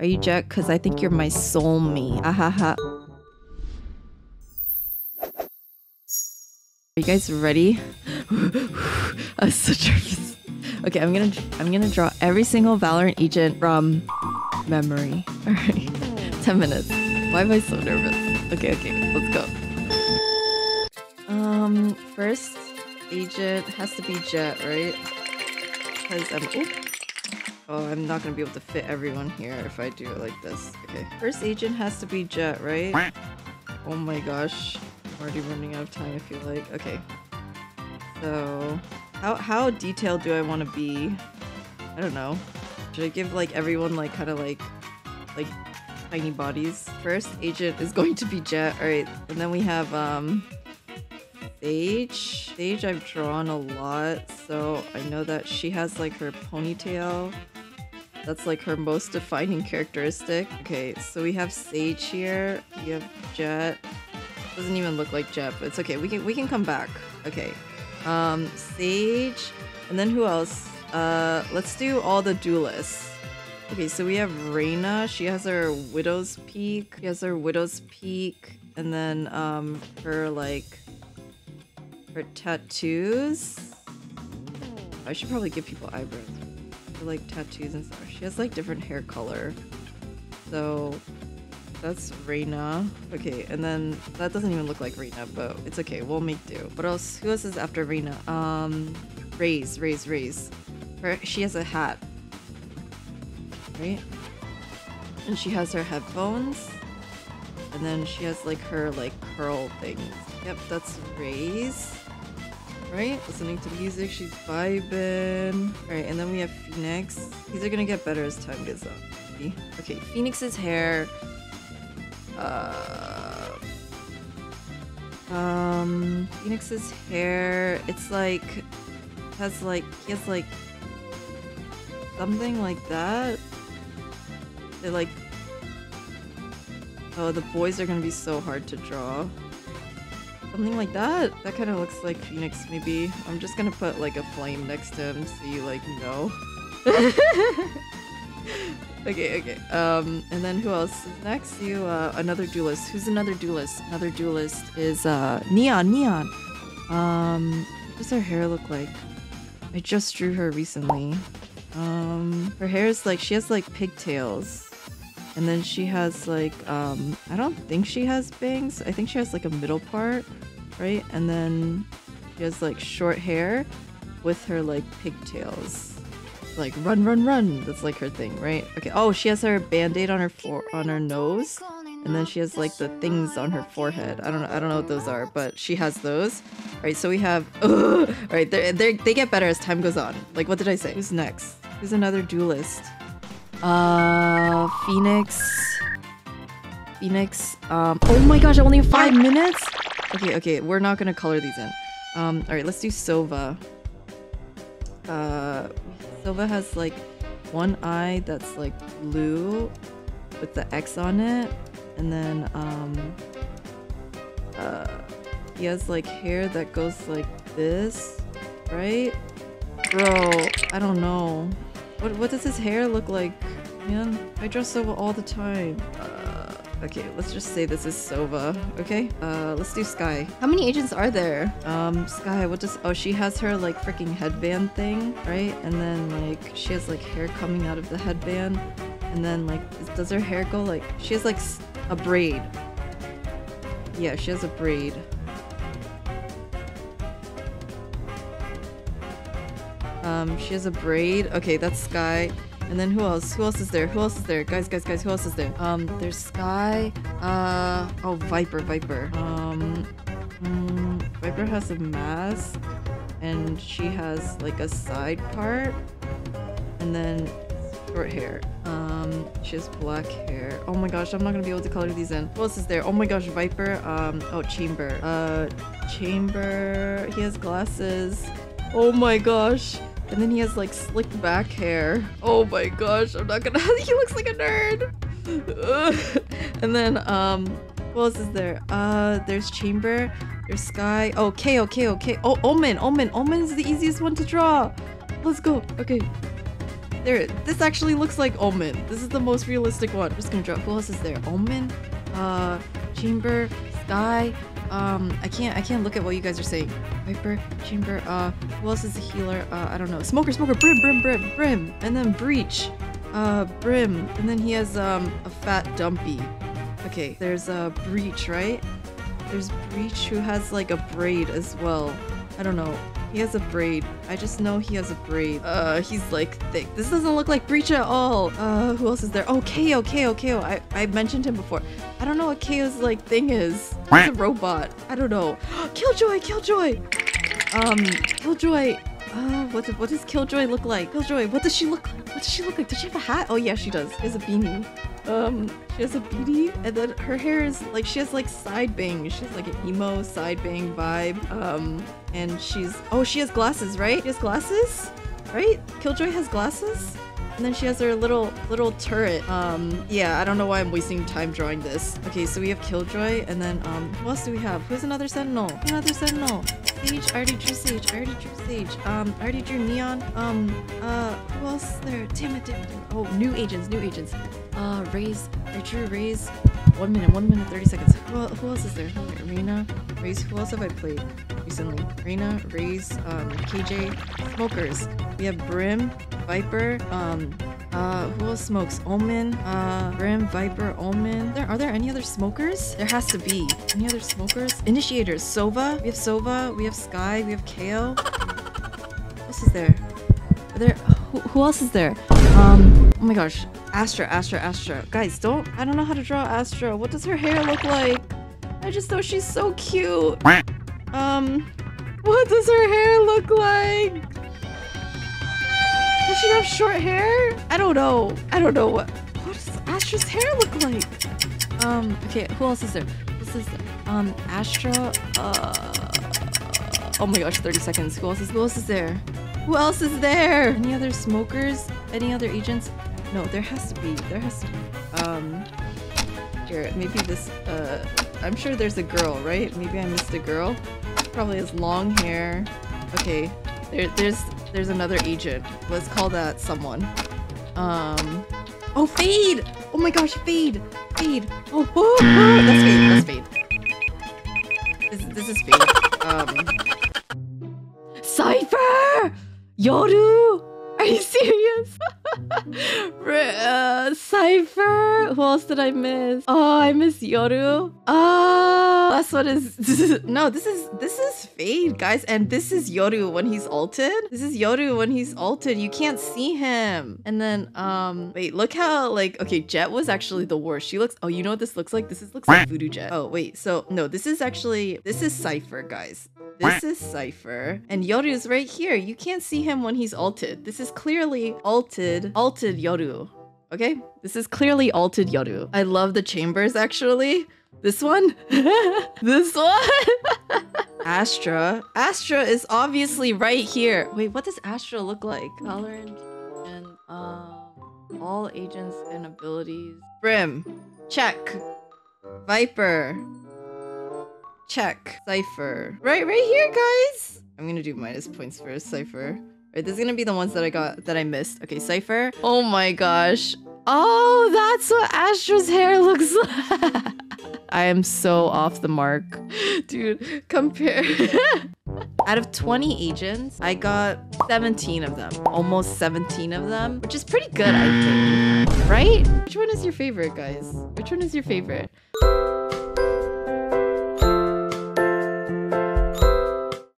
Are you Jett? Cause I think you're my soul me. Ahaha. Are you guys ready? I'm such nervous. Okay, I'm gonna I'm gonna draw every single Valorant agent from memory. Alright. 10 minutes. Why am I so nervous? Okay, okay, let's go. Um first agent has to be Jett, right? Because I'm oop. Oh, I'm not gonna be able to fit everyone here if I do it like this. Okay. First agent has to be Jett, right? Oh my gosh. I'm already running out of time, I feel like. Okay. So, how, how detailed do I want to be? I don't know. Should I give like everyone like kind of like, like tiny bodies? First agent is going to be Jett. Alright, and then we have, um, Sage. Sage I've drawn a lot, so I know that she has like her ponytail. That's like her most defining characteristic. Okay, so we have Sage here. We have Jett. Doesn't even look like Jett, but it's okay. We can we can come back. Okay. Um, Sage, and then who else? Uh, let's do all the duelists. Okay, so we have Reyna. She has her Widow's Peak. She has her Widow's Peak, and then um, her like her tattoos. I should probably give people eyebrows. For, like tattoos and stuff. She has like different hair color. So that's Reyna. Okay, and then that doesn't even look like Reyna, but it's okay. We'll make do. What else? Who else is after Reyna? Um, Raze, Raze, Raze. Her, she has a hat. Right? And she has her headphones. And then she has like her like curl things. Yep, that's Raze. Right? Listening to music, she's vibing. Alright, and then we have Phoenix. These are gonna get better as time goes on. Okay, Phoenix's hair. Uh, um, Phoenix's hair. It's like has like he has like something like that. They like. Oh, the boys are gonna be so hard to draw. Something like that. That kind of looks like Phoenix. Maybe I'm just gonna put like a flame next to him so you like know. okay, okay. Um, and then who else is next? You, uh, another duelist. Who's another duelist? Another duelist is uh, Neon. Neon. Um, what does her hair look like? I just drew her recently. Um, her hair is like she has like pigtails, and then she has like um, I don't think she has bangs. I think she has like a middle part, right? And then she has like short hair with her like pigtails. Like run run run. That's like her thing right? Okay. Oh she has her band-aid on her floor on her nose. And then she has like the things on her forehead. I don't know i don't know what those are but she has those. All right so we have ugh, all right they they they get better as time goes on. Like what did i say? Who's next? Who's another duelist uh phoenix phoenix um oh my gosh only five minutes okay okay we're not gonna color these in um all right let's do Sova. uh Sova has like one eye that's like blue with the X on it, and then um, uh, he has like hair that goes like this, right? Bro, I don't know. What what does his hair look like, man? I dress Sova all the time. Uh, okay, let's just say this is Sova. Okay, uh, let's do Skye. How many agents are there? Um, Skye, what does? Oh, she has her like freaking headband thing, right? And then like she has like hair coming out of the headband, and then like does her hair go like she has like a braid? Yeah, she has a braid. Um, she has a braid. Okay, that's Skye. And then who else? Who else is there? Who else is there? Guys, guys, guys, who else is there? Um, there's Skye. Uh, oh, Viper, Viper. Um, mm, Viper has a mask, and she has like a side part, and then short hair. Um, she has black hair. Oh my gosh, I'm not gonna be able to color these in. Who else is there? Oh my gosh, Viper. Um, oh, Chamber. Uh, Chamber. He has glasses. Oh my gosh. And then he has like slicked back hair. Oh my gosh, I'm not gonna. he looks like a nerd. and then um, who else is there? Uh, there's Chamber. There's Skye. Oh, KAY/O, KAY/O, KAY/O. Oh, Omen, Omen, Omen is the easiest one to draw. Let's go. Okay. There, this actually looks like Omen. This is the most realistic one. I'm just gonna draw. Who else is there? Omen, uh, Chamber, Skye. Um, I can't, I can't look at what you guys are saying. Viper, Chamber. Uh, who else is a healer? Uh, I don't know. Smoker, Smoker, Brim, Brim, Brim, Brim, and then Breach. Uh, Brim, and then he has um a fat Dumpy. Okay, there's a uh, Breach, right? There's Breach who has like a braid as well. I don't know. He has a braid. I just know he has a braid. Uh, he's like thick. This doesn't look like Breach at all. Uh, who else is there? Oh, KAY/O, KAY/O, KAY/O. I, I mentioned him before. I don't know what KAY/O's like thing is. He's a robot. I don't know. Killjoy, Killjoy! Um, Killjoy. Uh, what, what does Killjoy look like? Killjoy, what does she look like? What does she look like? Does she have a hat? Oh yeah, she does. She has a beanie. Um, she has a beanie, and then her hair is like she has like side bang. She has like an emo side bang vibe. Um, and she's oh she has glasses, right? She has glasses, right? Killjoy has glasses. And then she has her little little turret. Um, yeah, I don't know why I'm wasting time drawing this. Okay, so we have Killjoy, and then um, who else do we have? Who's another Sentinel? Another Sentinel. Sage. I already drew Sage. I already drew Sage. Um, I already drew Neon. Um, uh, who else there? Damn it, damn it, damn it. Oh, new agents, new agents. Uh, Raze. I drew Raze. One minute, one minute, 30 seconds. Who, who else is there? Reyna. Raze. Who else have I played recently? Reyna, Raze, um, KJ. Smokers. We have Brim, Viper, um, uh, who else smokes? Omen, uh, Brim, Viper, Omen. There are there any other smokers? There has to be. Any other smokers? Initiators. Sova. We have Sova. We have Skye. We have Kale. What else is there? Are there? Who, who else is there? Um. Oh my gosh. Astra. Astra. Astra. Guys, don't. I don't know how to draw Astra. What does her hair look like? I just know she's so cute. Um. What does her hair look like? Have short hair? I don't know. I don't know what. What does Astra's hair look like? Um. Okay. Who else is there? This is um Astra. Uh. Oh my gosh. Thirty seconds. Who else is? Who else is there? Who else is there? Any other smokers? Any other agents? No. There has to be. There has to. Be. Um. Here. Maybe this. Uh. I'm sure there's a girl, right? Maybe I missed a girl. Probably has long hair. Okay. There, there's there's another agent. Let's call that someone. Um. Oh, Fade! Oh my gosh, Fade! Fade! Oh, oh, oh. that's Fade. That's Fade. This, this is Fade. Um. Cypher! Yoru! Are you serious? else did I miss? Oh, I miss Yoru. Oh, that's what is. no, this is this is Fade, guys, and this is Yoru when he's altered. This is Yoru when he's altered. You can't see him. And then, um, wait, look how like okay, Jett was actually the worst. She looks. Oh, you know what this looks like? This is looks like Voodoo Jett. Oh wait, so no, this is actually this is Cypher, guys. This is Cypher. And Yoru's right here. You can't see him when he's alted. This is clearly alted, alted Yoru. Okay? This is clearly alted Yoru. I love the chambers, actually. This one? this one? Astra. Astra is obviously right here. Wait, what does Astra look like? And um, all agents and abilities. Brim. Check. Viper. Check. Cypher. Right, right here, guys. I'm gonna do minus points for Cypher. Right, this is gonna be the ones that I got that I missed. Okay, Cypher. Oh my gosh. Oh, that's what Astra's hair looks like. I am so off the mark. Dude, compare. Out of 20 agents, I got 17 of them. Almost 17 of them, which is pretty good, I think. Right? Which one is your favorite, guys? Which one is your favorite?